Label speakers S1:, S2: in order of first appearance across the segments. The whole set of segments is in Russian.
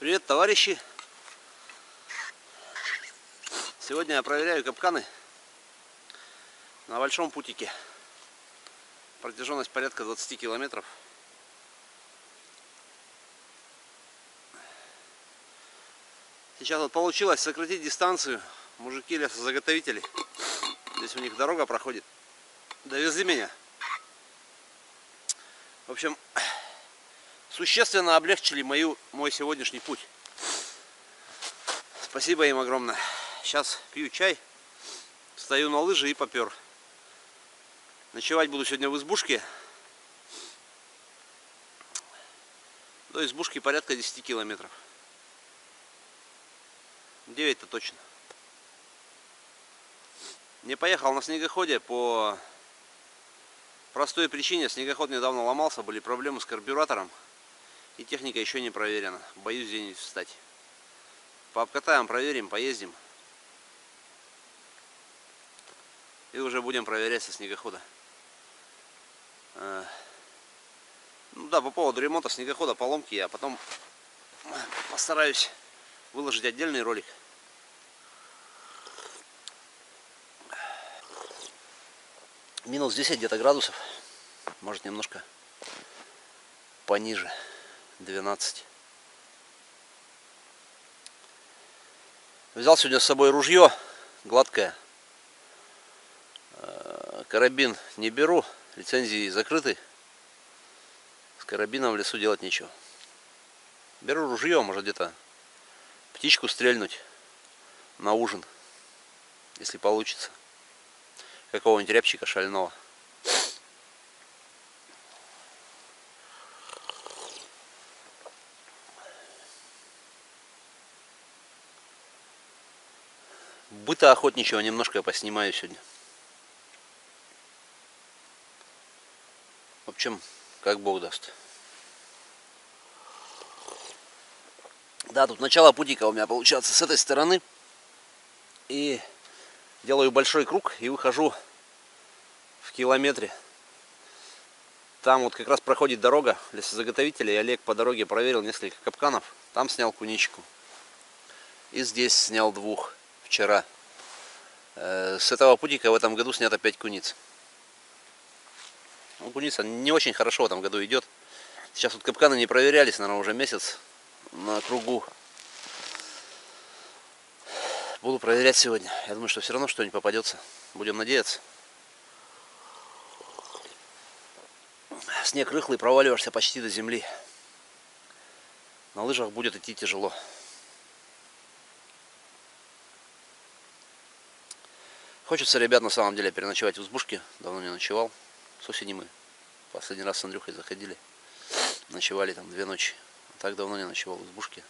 S1: Привет, товарищи! Сегодня я проверяю капканы на большом путике. Протяженность порядка 20 километров. Сейчас вот получилось сократить дистанцию. Мужики лесозаготовители. Здесь у них дорога проходит. Довезли меня. В общем, существенно облегчили мою, мой сегодняшний путь. Спасибо им огромное. Сейчас пью чай, стою на лыжи и попер. Ночевать буду сегодня в избушке. До избушки порядка 10 километров. 9-то точно. Не поехал на снегоходе по простой причине. Снегоход недавно ломался, были проблемы с карбюратором. И техника еще не проверена. Боюсь где-нибудь встать. Пообкатаем, проверим, поездим. И уже будем проверять со снегохода. А, ну да, по поводу ремонта снегохода, поломки я потом постараюсь выложить отдельный ролик. Минус 10 где-то градусов. Может немножко пониже. 12. Взял сегодня с собой ружье гладкое. Э, карабин не беру, лицензии закрыты. С карабином в лесу делать нечего. Беру ружье, может где-то птичку стрельнуть на ужин, если получится. Какого-нибудь рябчика шального. Быта охотничьего немножко я поснимаю сегодня. В общем, как Бог даст. Да, тут начало путика у меня получается с этой стороны. И делаю большой круг и выхожу в километре. Там вот как раз проходит дорога лесозаготовителей. Олег по дороге проверил несколько капканов. Там снял куничку. И здесь снял двух вчера. Э, с этого путика в этом году снято 5 куниц. Ну, куница не очень хорошо в этом году идет. Сейчас вот капканы не проверялись, наверное, уже месяц на кругу. Буду проверять сегодня. Я думаю, что все равно что-нибудь попадется. Будем надеяться. Снег рыхлый, проваливаешься почти до земли. На лыжах будет идти тяжело. Хочется, ребят, на самом деле переночевать в избушке. Давно не ночевал. Соседи мы последний раз с Андрюхой заходили. Ночевали там две ночи. Так давно не ночевал в избушке.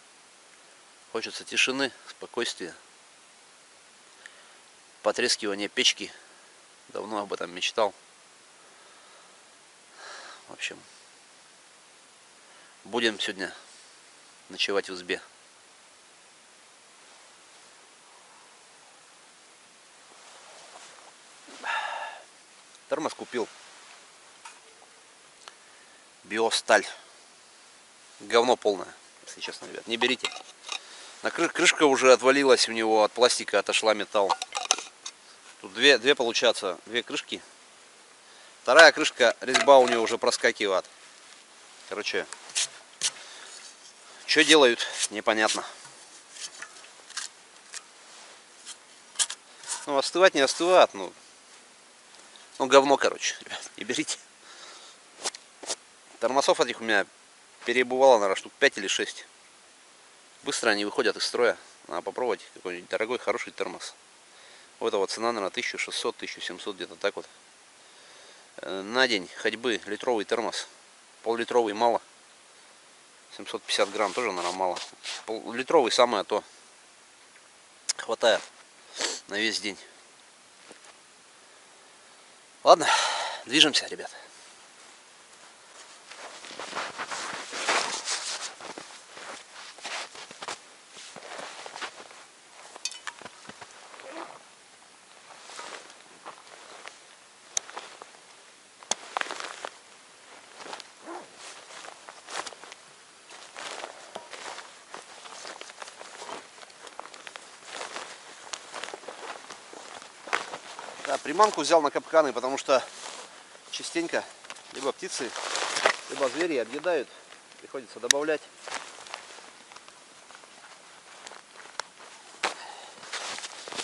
S1: Хочется тишины, спокойствия. Потрескивание печки. Давно об этом мечтал. В общем, будем сегодня ночевать в избе. Термос купил. Биосталь. Говно полное, если честно, ребят. Не берите. На кры крышка уже отвалилась у него, от пластика отошла металл. Тут две, две получается, две крышки. Вторая крышка, резьба у него уже проскакивает. Короче, что делают, непонятно. Ну, остывать не остывает, ну, ну, говно, короче, ребят, не берите. Тормозов этих у меня перебывало, наверное, штук 5 или 6. Быстро они выходят из строя. Надо попробовать какой-нибудь дорогой, хороший тормоз. У этого цена, наверное, 1600-1700, где-то так вот. Э, на день ходьбы литровый термос. Пол-литровый мало. 750 грамм тоже, наверное, мало. Пол-литровый самое то. Хватает на весь день. Ладно, движемся, ребят. Приманку взял на капканы, потому что частенько либо птицы, либо звери объедают. Приходится добавлять.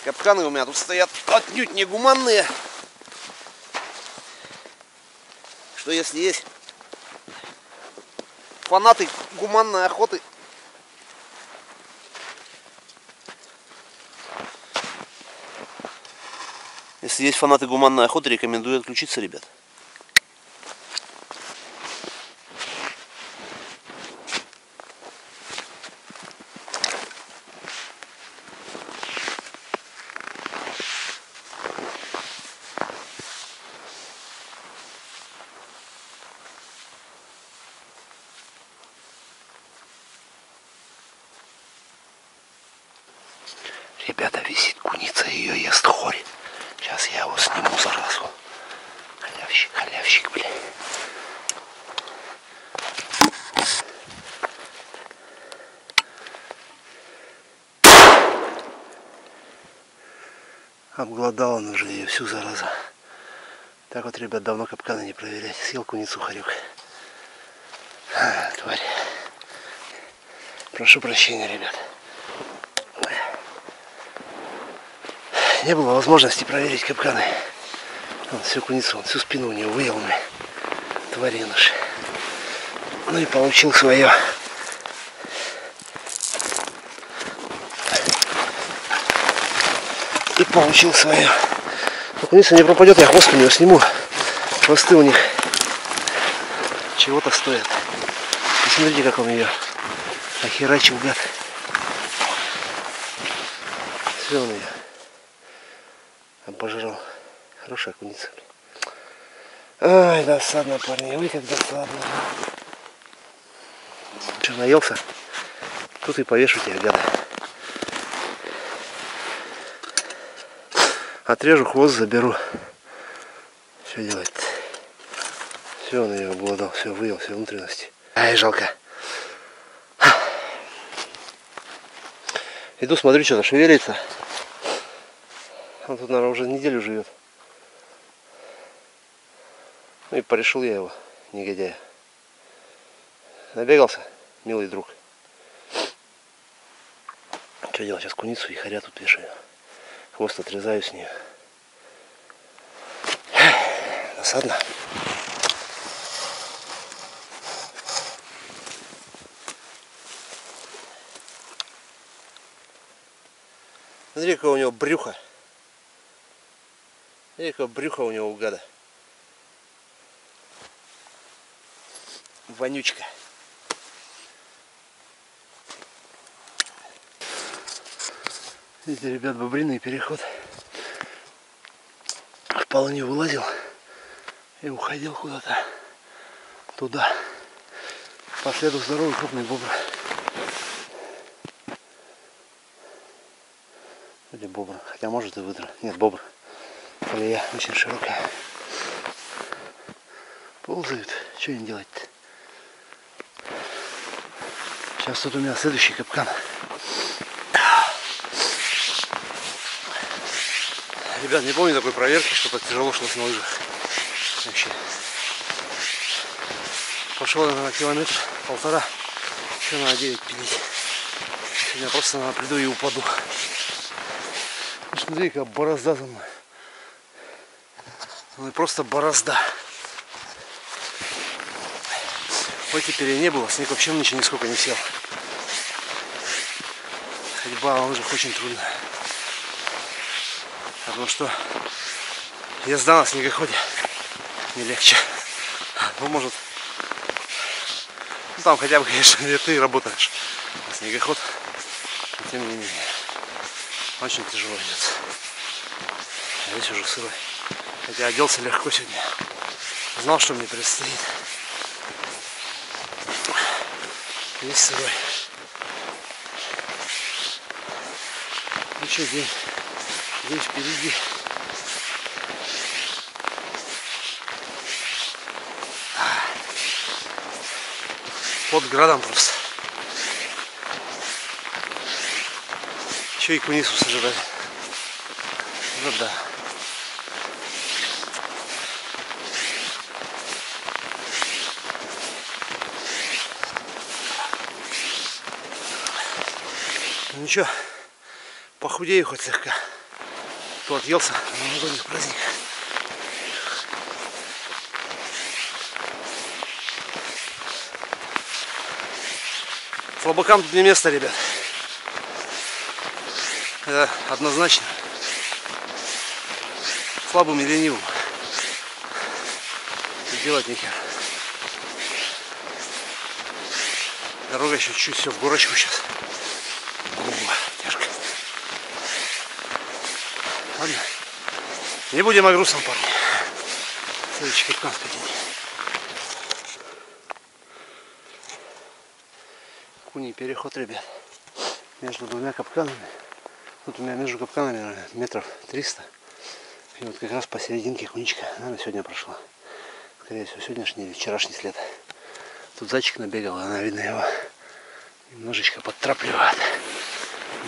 S1: Капканы у меня тут стоят отнюдь не гуманные. Что если есть фанаты гуманной охоты, Если есть фанаты гуманной охоты, рекомендую отключиться, ребят. Ребята, висит куница, ее ест хорь. Сейчас я его сниму заразу. Халявщик, халявщик, блин. Обглодал он уже ее всю заразу. Так вот, ребят, давно капканы не проверять. Съел куницу хорек. А, тварь. Прошу прощения, ребят. не было возможности проверить капканы. Он всю куницу, он всю спину у него выел мне. Твареныш. Ну и получил свое. Получил свое. Но куница не пропадет, я хвост у него сниму. Хвосты у них чего-то стоят. Посмотрите, как он ее охерачил, гад. Все он ее пожрал. Хорошая куница. Ай, досадно, парни, вы как досадно. Че, наелся? Тут и повешу тебя, гада. Отрежу хвост, заберу. Что делать? Все, он ее обладал, все, выел, все внутренности. Ай, жалко. Иду, смотрю, что-то шевелится. Он тут, наверное, уже неделю живет. Ну и порешил я его, негодяя. Набегался, милый друг. Что делать? Сейчас куницу и хоря тут вешаю. Хвост отрезаю с нее. Досадно. Смотри, какое у него брюхо. И какое брюхо у него у гада. Вонючка. Видите, ребят, бобриный переход. В полоне вылазил и уходил куда-то туда. По следу здоровый крупный бобр. Или бобр. Хотя может и выдра. Нет, бобр колея очень широкая. Ползают. Что им делать-то? Сейчас тут у меня следующий капкан. Ребят, не помню такой проверки, что так тяжело шло на лыжах. Вообще. Пошел на километр, полтора. Еще на 9 пилить. Сегодня просто на приду и упаду. Смотри, какая борозда за мной. Ну и просто борозда. Ой, теперь и не было, снег вообще ничего нисколько не сел. Ходьба на лыжах очень трудная. Потому что езда на снегоходе не легче. Ну, может, ну, там хотя бы, конечно, где ты работаешь. А снегоход, тем не менее, очень тяжело идет. А здесь уже сырой. Хотя оделся легко сегодня. Знал, что мне предстоит. Весь сырой. Ну что, день, здесь впереди. Под градом просто. Еще и к низу сожрали. Ну да. Ну ничего, похудею хоть слегка. То отъелся на новогодних праздниках. Слабакам тут не место, ребят. Это однозначно. Слабым и ленивым. Делать нехер. Дорога еще чуть-чуть все в горочку сейчас. О, тяжко. Ладно. Не будем о грустном, парни. Следующий капкан впереди. Куний переход, ребят. Между двумя капканами. Тут у меня между капканами метров 300. И вот как раз посерединке куничка, наверное, сегодня прошла. Скорее всего, сегодняшний или вчерашний след. Тут зайчик набегал, она, видно, его немножечко подтрапливает.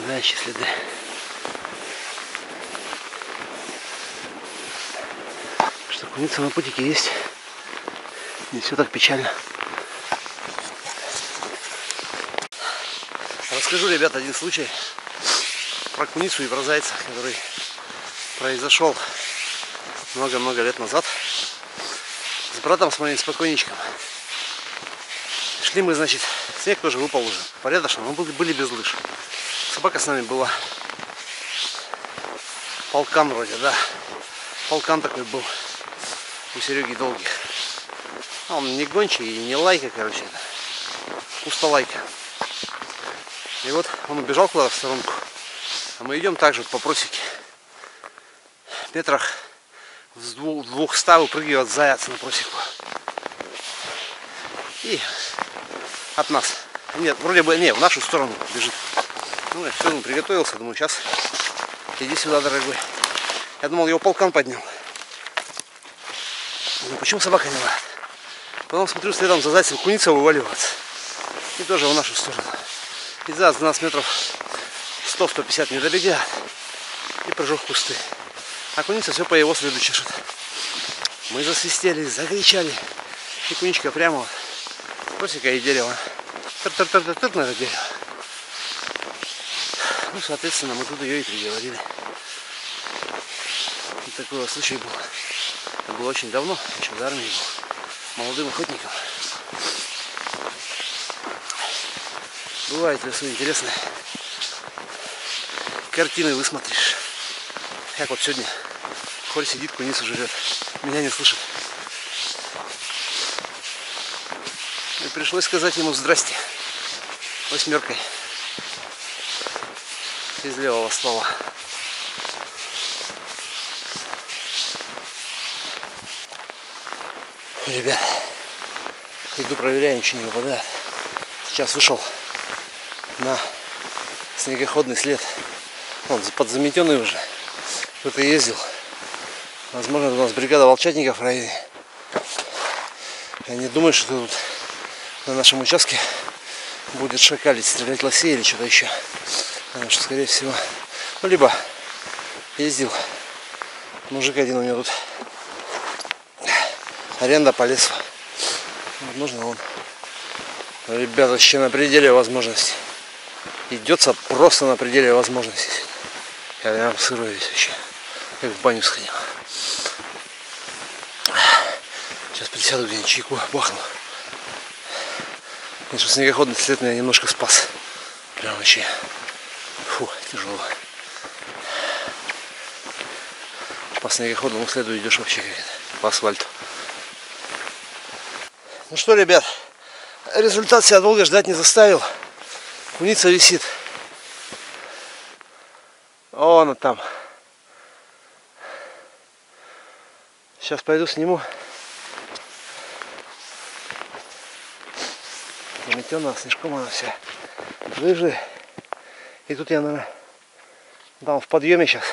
S1: Дальше следы. Что куница на путике есть. Не все так печально. Расскажу, ребят, один случай про куницу и про зайца, который произошел много-много лет назад с братом с моим спокойничком. Шли мы, значит, снег тоже выпал уже, порядочно, но были без лыж. Собака с нами была. Полкан вроде, да. Полкан такой был у Сереги Долгих. А он не гончий и не лайка, короче. Пустолайка. И вот он убежал куда-то в сторонку. А мы идем также по просеке. Метрах в двух, двухста выпрыгивает заяц на просеку. И от нас. Нет, вроде бы, не, в нашу сторону бежит. Ну, я все, он приготовился, думаю, сейчас иди сюда, дорогой. Я думал, его полкан поднял. Ну, почему собака не лает? Потом смотрю, следом за зайцем куница вываливается. И тоже в нашу сторону. И за 12 метров 100-150 не добегает. И прыжок в кусты. А куница все по его следу чешет. Мы засвистели, закричали. И куничка прямо вот. Просека и дерево. Тыр-тыр-тыр-тыр на это дерево. Ну, соответственно, мы тут ее и приговорили. Вот такой вот случай был. Это было очень давно, еще в армии был. Молодым охотником. Бывает лесу интересные картины высмотришь. Как вот сегодня Хорь сидит, куницу жрет. Меня не слышит. И пришлось сказать ему здрасте. Восьмеркой. Из левого ствола. Ребят, иду проверяю, ничего не выпадает. Сейчас вышел на снегоходный след. Он подзаметенный уже. Кто-то ездил. Возможно, у нас бригада волчатников в районе. Я не думаю, что тут на нашем участке будет шакалить, стрелять лосей или что-то еще. Потому что, скорее всего, ну, либо ездил мужик один у него тут аренда по лесу. Возможно, он ребята еще на пределе возможностей. Идется просто на пределе возможностей. Я прям сырой весь вообще. Как в баню сходил. Сейчас присяду где-нибудь чайку бахну. Конечно, снегоходный след меня немножко спас. Прям вообще. Фу, тяжело. По снегоходному следу идешь вообще как это, по асфальту. Ну что, ребят, результат себя долго ждать не заставил. Куница висит. О, она там. Сейчас пойду сниму. Заметенная снежком она вся. Лыжи. И тут я, наверное, там в подъеме сейчас.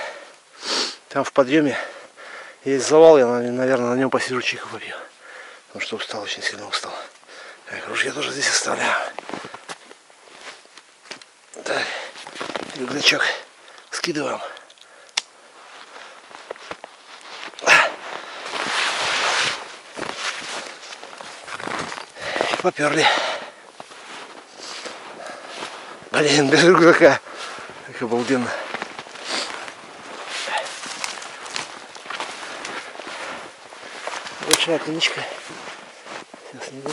S1: Там в подъеме есть завал, я, наверное, на нем посижу чайку попью. Потому что устал, очень сильно устал. Так, ружье тоже здесь оставляю. Так, рюкзачок скидываем. И поперли. Блин, без рюкзака как обалденно. Большая коничка. Сейчас снегу.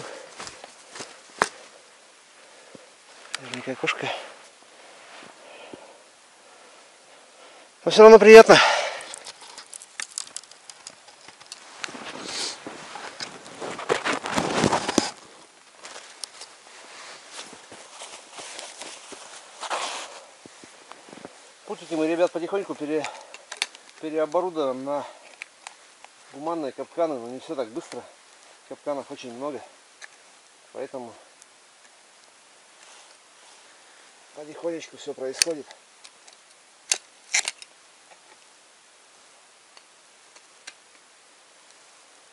S1: Наверняка кошка. Но все равно приятно. Путики мы, ребят, потихоньку пере, переоборудуем на гуманные капканы, но не все так быстро. Капканов очень много. Поэтому потихонечку все происходит.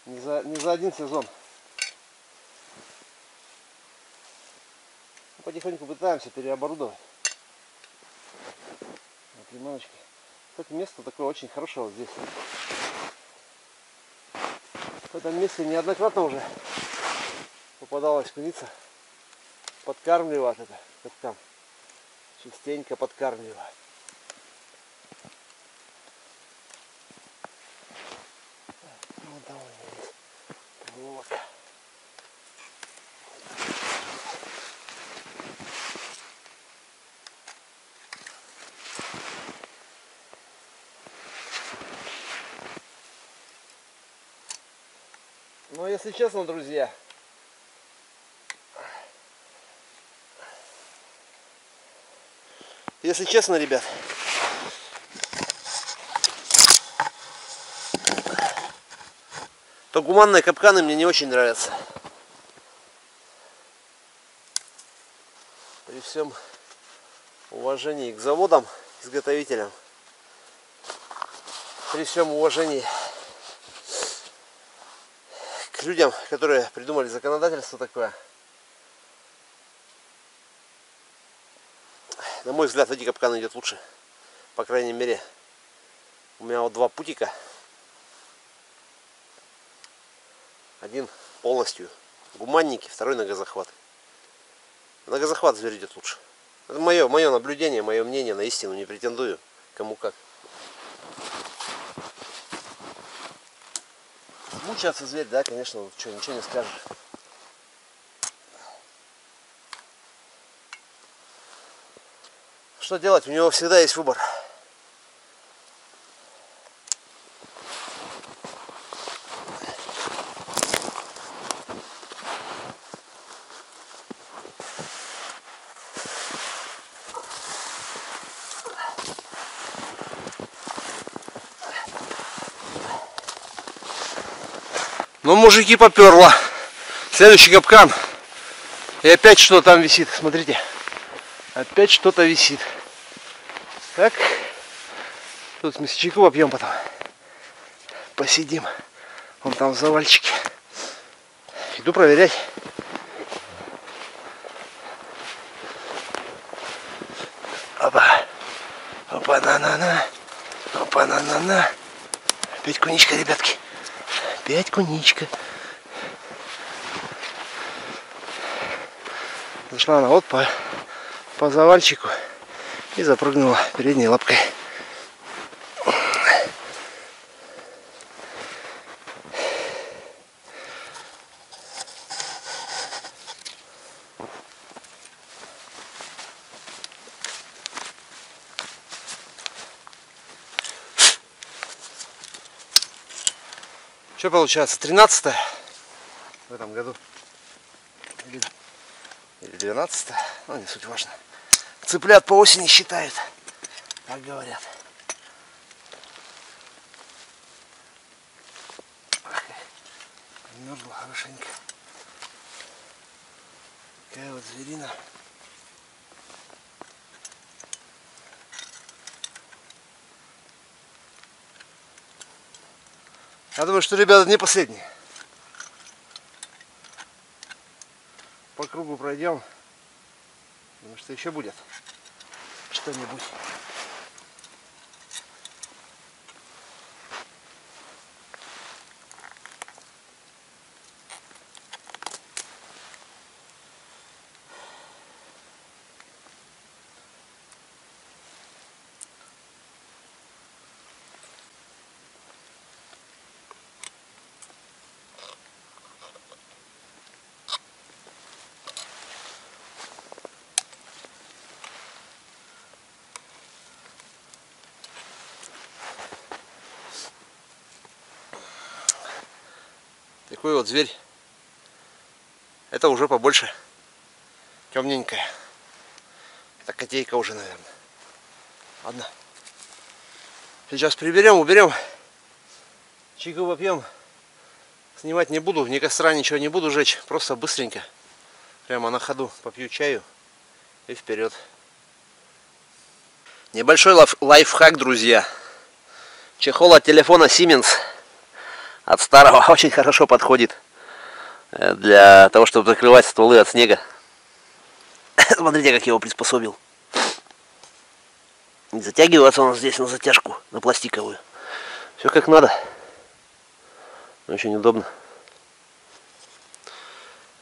S1: Не за, не за один сезон. Потихоньку пытаемся переоборудовать. Вот приманочки. Кстати, место такое очень хорошее вот здесь. В этом месте неоднократно уже попадалась куница. Подкармливает это, как там. Частенько подкармливает. Вот там у меня есть поплавок. Но если честно, друзья, если честно, ребят, то гуманные капканы мне не очень нравятся. При всем уважении к заводам, изготовителям, при всем уважении людям, которые придумали законодательство такое. На мой взгляд, эти капканы идет лучше. По крайней мере, у меня вот два путика. Один полностью гуманники, второй на газохват. На газохват зверь идет лучше. Это мое, мое наблюдение, мое мнение, на истину не претендую. Кому как. Мучаться зверь, да, конечно, что, ничего не скажешь. Что делать? У него всегда есть выбор. Мужики, поперло. Следующий капкан. И опять что там висит. Смотрите. Опять что-то висит. Так. Тут мясочку попьем потом. Посидим. Вон там в завальчике. Иду проверять. Опа. Опа, на-на-на. Опа, на-на-на. Опять куничка, ребятки. Опять куничка. Зашла она вот по, по завальчику и запрыгнула передней лапкой. Получается? 13 в этом году. Или, или 12 Ну, не суть важно. Цыплят по осени считают. Так говорят. Мерзла хорошенько. Такая вот зверина. Я думаю, что ребята не последние. По кругу пройдем. Потому что еще будет что-нибудь. Такой вот зверь. Это уже побольше. Темненькая. Это котейка уже, наверное. Ладно. Сейчас приберем, уберем. Чайку попьем. Снимать не буду, ни костра, ничего не буду жечь. Просто быстренько. Прямо на ходу попью чаю и вперед. Небольшой лайфхак, друзья. Чехол от телефона Siemens от старого очень хорошо подходит э, для того, чтобы закрывать стволы от снега. Смотрите, как я его приспособил. Не затягивается он здесь на затяжку, на пластиковую. Все как надо. Очень удобно.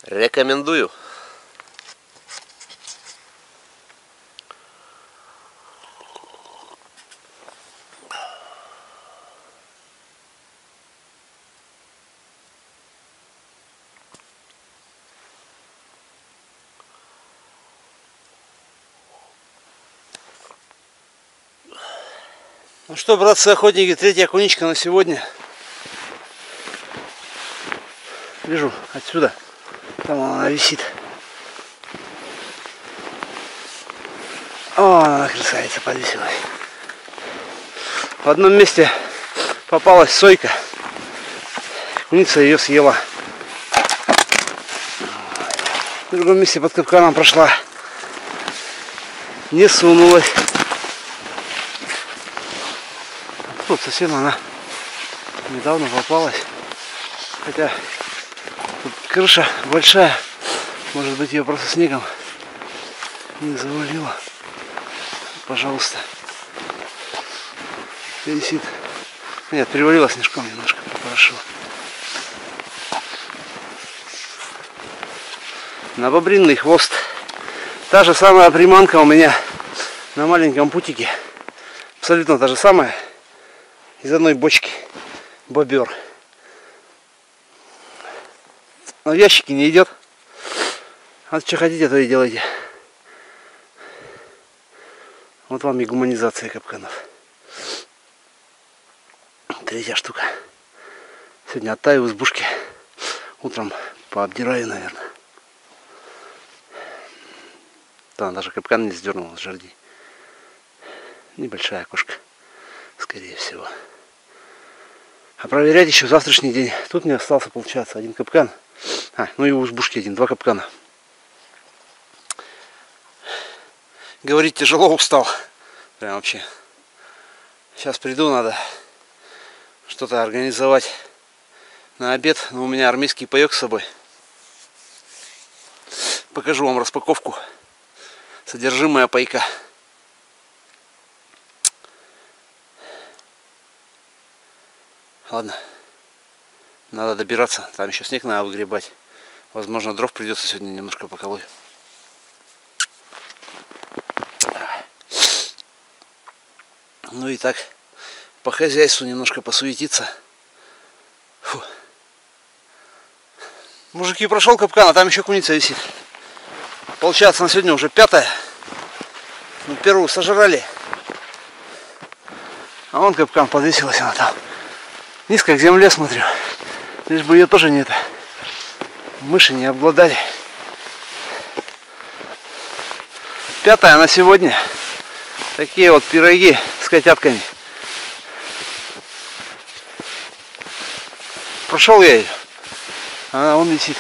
S1: Рекомендую. Ну что, братцы охотники, третья куничка на сегодня. Вижу отсюда. Там она висит. О, она красавица подвесилась. В одном месте попалась сойка. Куница ее съела. В другом месте под капканом прошла. Не сунулась. тут совсем она недавно попалась. Хотя тут крыша большая. Может быть ее просто снегом не завалило. Пожалуйста. Висит. Нет, перевалила снежком немножко, хорошо. На бобринный хвост. Та же самая приманка у меня на маленьком путике. Абсолютно та же самая из одной бочки бобер. Но в ящике не идет. А что хотите, то и делайте. Вот вам и гуманизация капканов. Третья штука. Сегодня оттаю в избушке. Утром пообдираю, наверное. Там даже капкан не сдернул с жерди. Небольшая кошка, скорее всего. А проверять еще завтрашний день. Тут мне остался, получается, один капкан. А, ну и у избушки один, два капкана. Говорить тяжело, устал. Прям вообще. Сейчас приду, надо что-то организовать на обед. Но у меня армейский паек с собой. Покажу вам распаковку. Содержимое пайка. Ладно. Надо добираться. Там еще снег надо выгребать. Возможно, дров придется сегодня немножко поколоть. Ну и так, по хозяйству немножко посуетиться. Фу. Мужики, прошел капкан, а там еще куница висит. Получается, на сегодня уже пятая. Мы первую сожрали. А вон капкан подвесилась она там низко к земле смотрю. Лишь бы ее тоже не это. Мыши не обладали. Пятая на сегодня. Такие вот пироги с котятками. Прошел я ее. Она вон висит.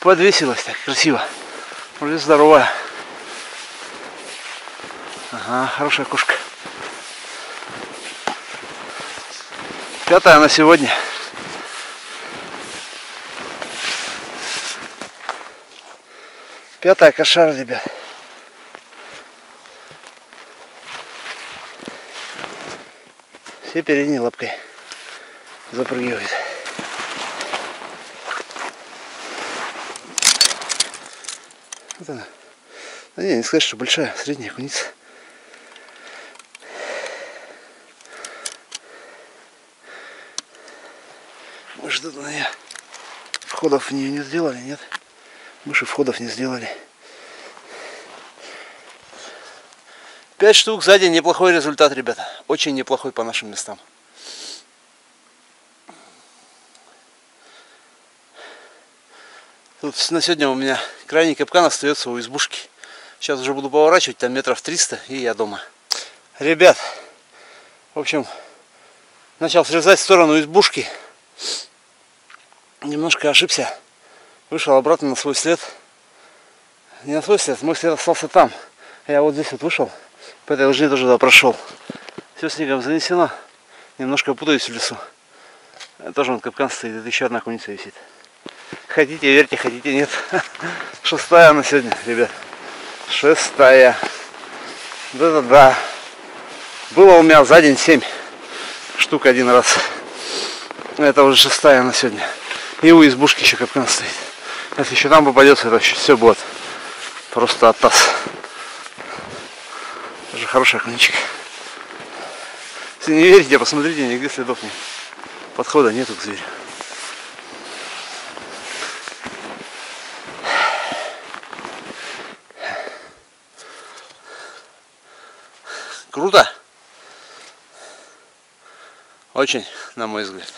S1: Подвесилась так красиво. Уже здоровая. Ага, хорошая кошка. Пятая на сегодня. Пятая кошара, ребят. Все передней лапкой запрыгивают. Вот она. Да не, не сказать, что большая, средняя куница. входов не, не сделали, нет? Мыши входов не сделали. Пять штук сзади, неплохой результат, ребята. Очень неплохой по нашим местам. Тут на сегодня у меня крайний капкан остается у избушки. Сейчас уже буду поворачивать, там метров 300 и я дома. Ребят, в общем, начал срезать в сторону избушки. Немножко ошибся. Вышел обратно на свой след. Не на свой след, мой след остался там. Я вот здесь вот вышел, по этой лыжне тоже туда прошел. Все снегом занесено. Немножко путаюсь в лесу. Тоже он капкан стоит, это еще одна куница висит. Хотите, верьте, хотите, нет. Шестая на сегодня, ребят. Шестая. Да-да-да. Было у меня за день 7 штук один раз. Это уже шестая на сегодня. И у избушки еще капкан стоит. Если еще там попадется, это все будет просто оттас. Тоже хорошая кончик. Если не верите, посмотрите, нигде следов нет. Подхода нету к зверю. Круто. Очень, на мой взгляд.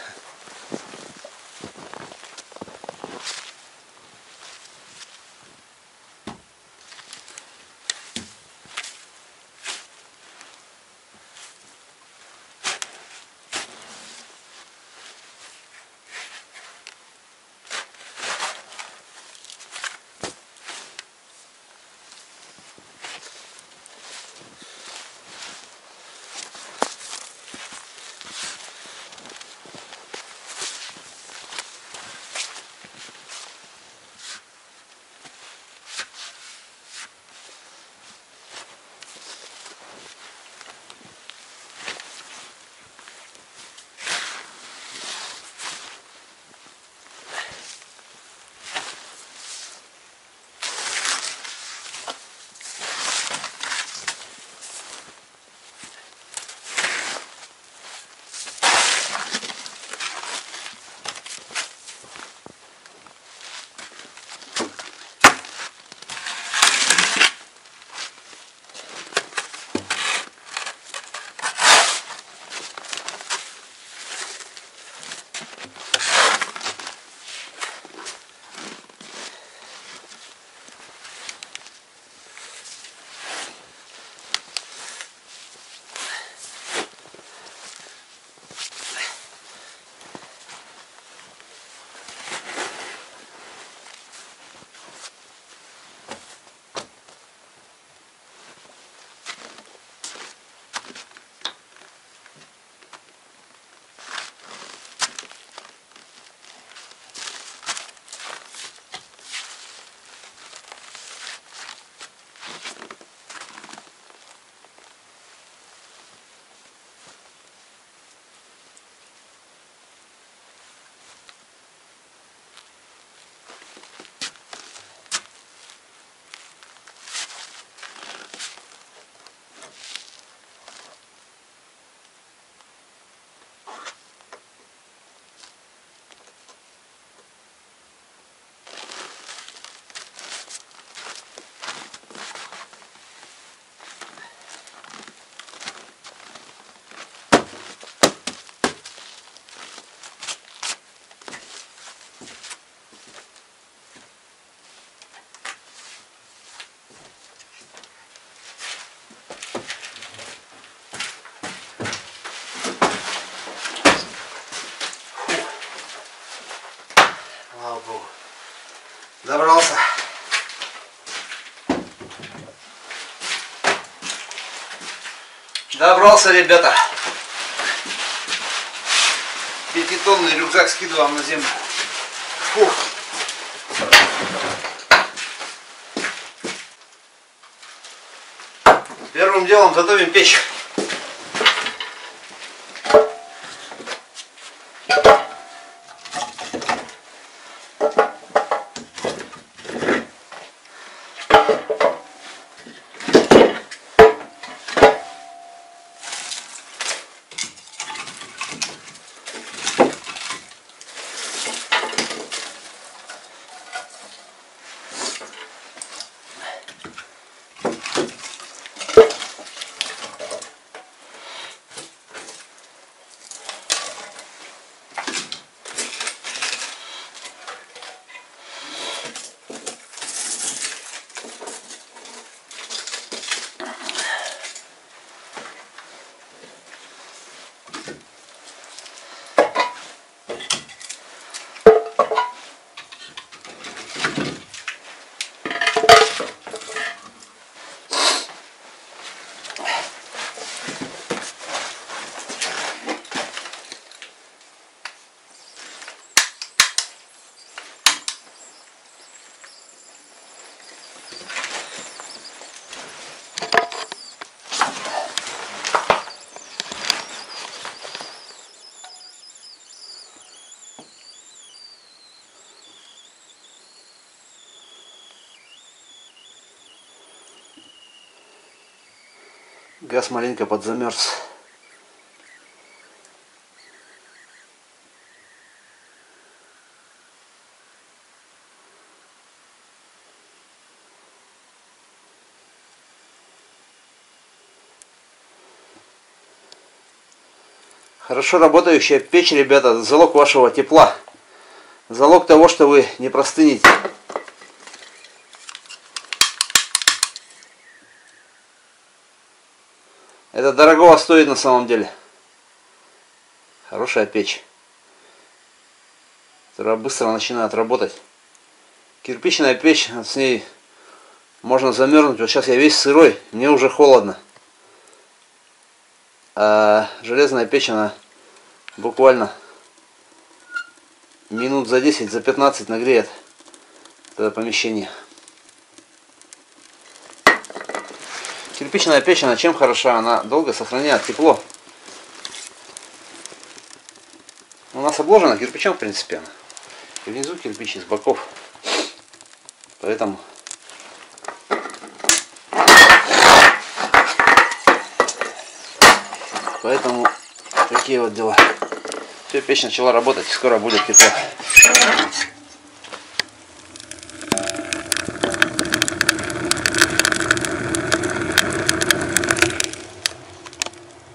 S1: Добрался. Добрался, ребята. Пятитонный рюкзак скидываем на землю. Фух. Первым делом готовим печь. Газ маленько подзамерз. Хорошо работающая печь, ребята, залог вашего тепла. Залог того, что вы не простынете. Это дорогого стоит на самом деле. Хорошая печь. Которая быстро начинает работать. Кирпичная печь, с ней можно замерзнуть. Вот сейчас я весь сырой, мне уже холодно. А железная печь, она буквально минут за 10, за 15 нагреет это помещение. Кирпичная печь, она чем хороша? Она долго сохраняет тепло. У нас обложена кирпичом, в принципе. И внизу кирпич из боков. Поэтому Поэтому такие вот дела. Все, печь начала работать, скоро будет тепло.